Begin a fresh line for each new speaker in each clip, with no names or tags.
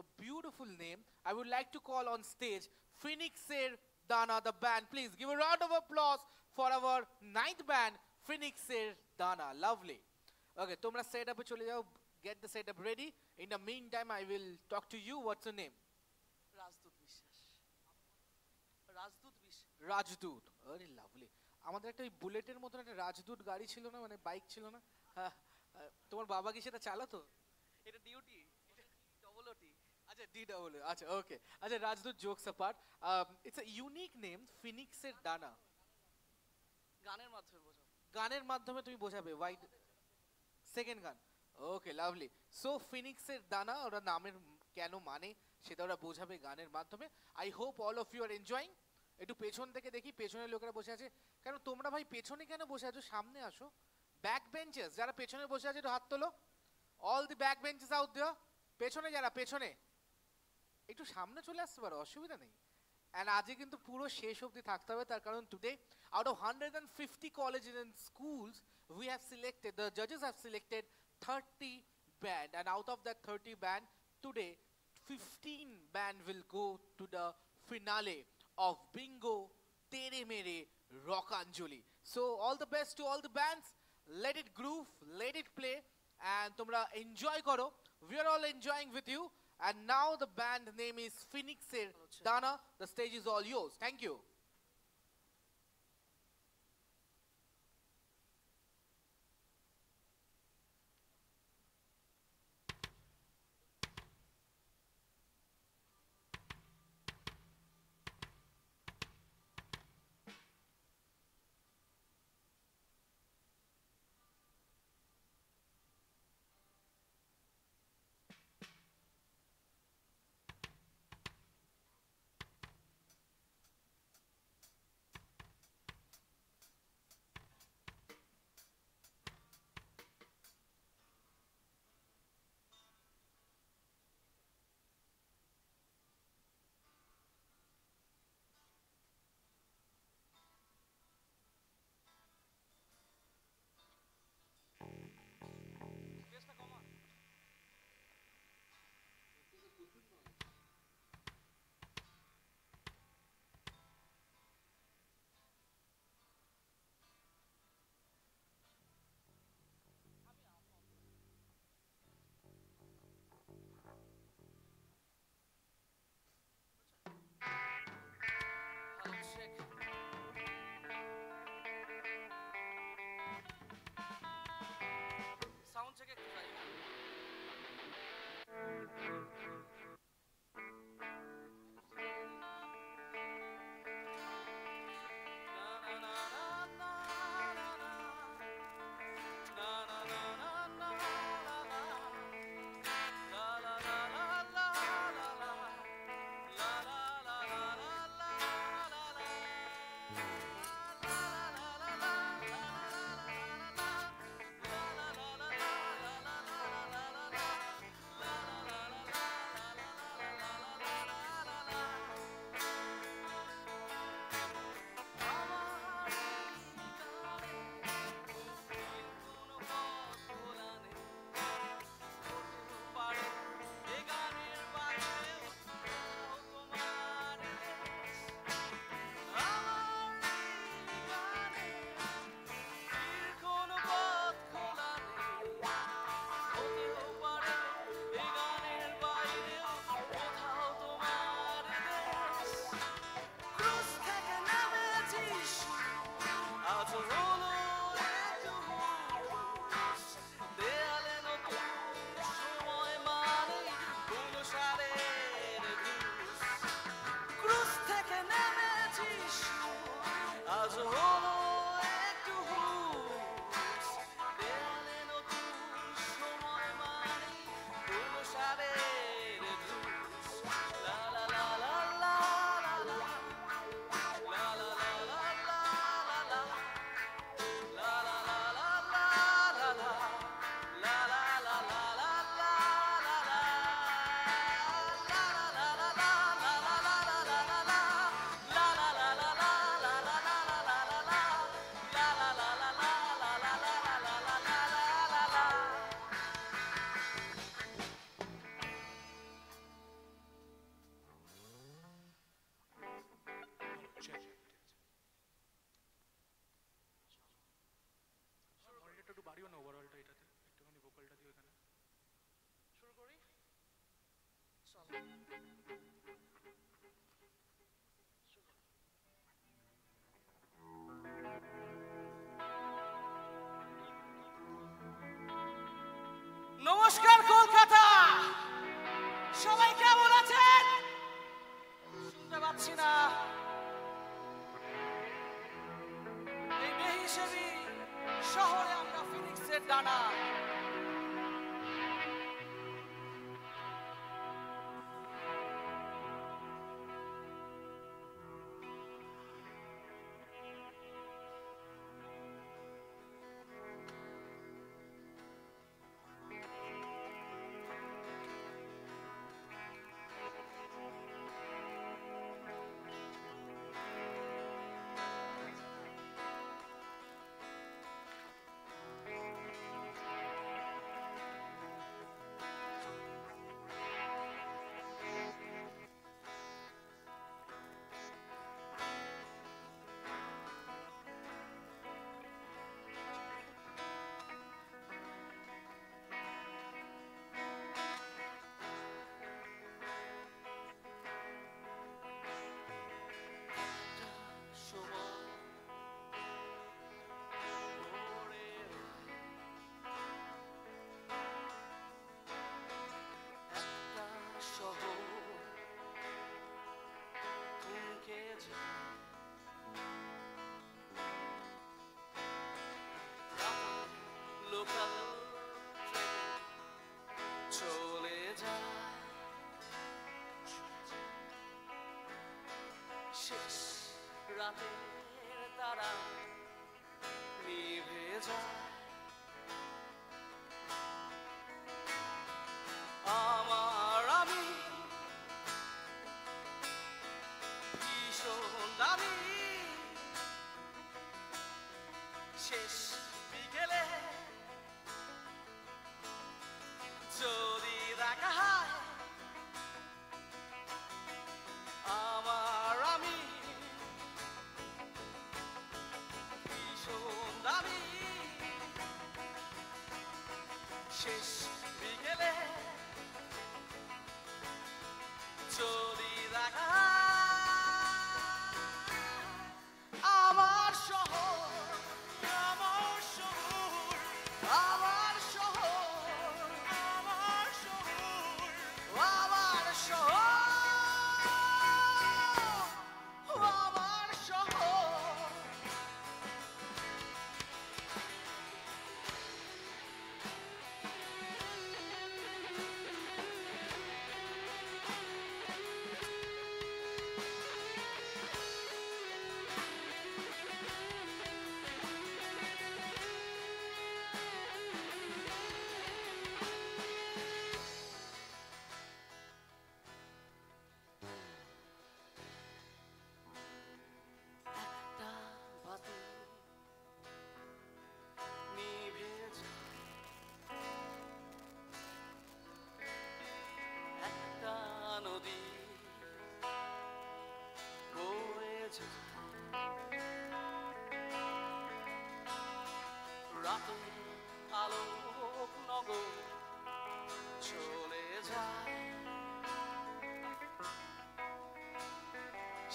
So beautiful name. I would like to call on stage Phoenixer Dana, the band. Please give a round of applause for our ninth band, Phoenixer Dana. Lovely. Okay, আপে চলে যাও get the setup ready. In the meantime, I will talk to you. What's your name?
Rajdoot বিশ্বাস রাজদূত বিশ্বাস
রাজদূত আরে lovely আমাদের একটা ওই বুলেটের মতন একটা রাজদূত গাড়ি ছিল না মানে বাইক ছিল না হ্যাঁ, তোমার বাবা কি সেটা চালাতো
এটা ডিউটি
আচ্ছা ডি আচ্ছা ওকে আচ্ছা Rajdoot jokes apart it's a unique name ফিনিক্সের ডানা।
গানের মাধ্যমে
গানের মাধ্যমে তুমি বোঝাবে ওয়াইড সেকেন্ড গান। ওকে লাভলি সো ফিনিক্সের দানা ওরা নামের কেন মানে সেটা ওরা বোঝাবে গানের মাধ্যমে। I hope all of you are enjoying একটু পেছন থেকে দেখি পেছনের লোকেরা বসে আছে। কেন তোমরা ভাই পেছনে কেন বসে আছো? সামনে আসো। ব্যাক বেঞ্চেস যারা পেছনে বসে আছে একটু হাত তোলো। All the back benches out দেওয়া পেছনে যারা পেছনে। একটু সামনে চলে আসতে পারো অসুবিধা নেই অ্যান্ড আজকে কিন্তু পুরো শেষ অবধি থাকতে হবে তার কারণ today out of 150 colleges and schools we have selected the judges have selected 30 band and out of that 30 band today 15 band will go to the finale of bingo tere mere rockanjali so all the best to all the bands let it groove let it play and তোমরা enjoy করো we are all enjoying with you and now the band name is Phoenix dana the stage is all yours. Thank you
There's a. নমস্কার কলকাতা! সবাই কেমন আছেন? শুনতে পাচ্ছি না। এই মেহিসেবি শহরে আমরা ফিনিক্সের ডানা। শেষ রাতের তারা নিভে যায় ashes. গো চলে যায়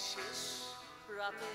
শেষ রাতে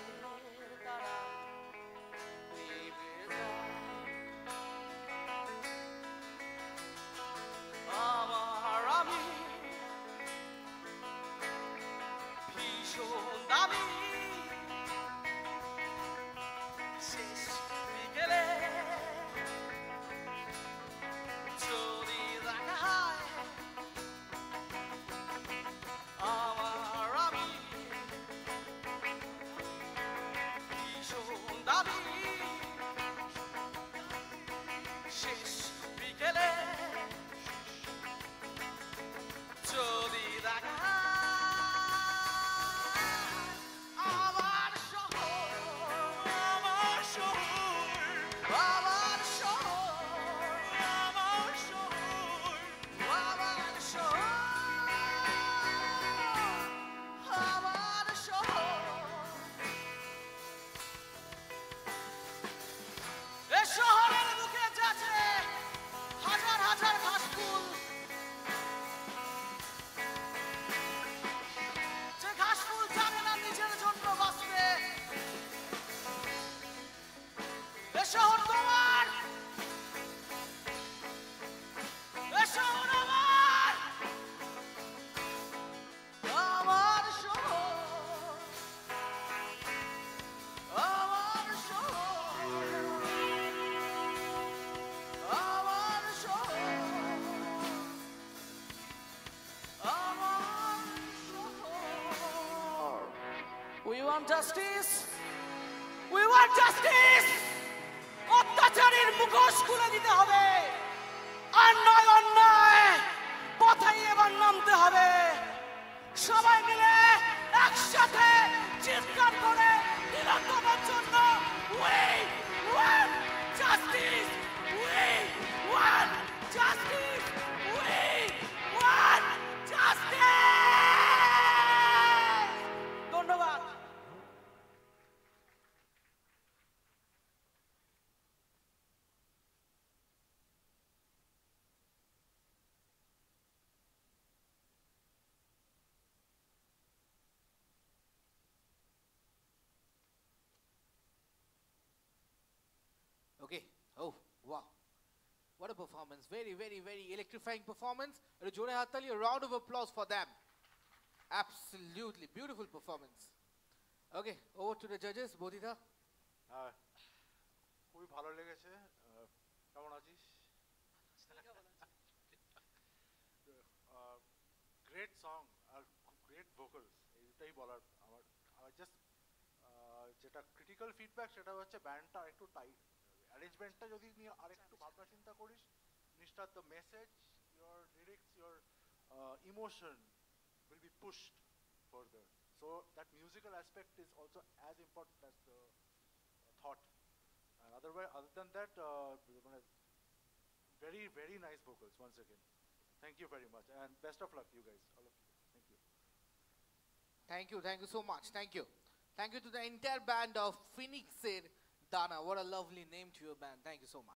want justice? We want justice! অত্যাচারীর মুখোশ খুলে দিতে হবে আর নয় অন্যায়, পথাই এবার নামতে হবে সবাই মিলে একসাথে
What a performance. Very, very, very electrifying performance. একটু জোরে হাততালি, a round of applause for them. Absolutely beautiful performance. Okay, over to the judges. Bodhita.
হ্যাঁ খুবই ভালো লেগেছে আহ, কেমন আছিস গ্রেট সং আর গ্রেট ভোকালস এইটাই বলার আমার আমার জাস্ট যেটা ক্রিটিক্যাল ফিডব্যাক সেটা হচ্ছে ব্যান্ডটা একটু টাইট অ্যারেঞ্জমেন্টটা যদি নিয়ে আরেকটু ভাবনা চিন্তা করিস জিনিসটা the message your lyrics your emotion will be pushed further. So that musical aspect is also as important as the thought. And otherwise, other than that, uh, মানে very, very nice vocals once again. Thank you very much. And best of luck, you guys, all of you. Thank you.
Thank you, thank you so much. Thank you. Thank you to the entire band of Phoenix Dana. What a lovely name to your band. Thank you so much.